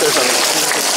疲れ様でん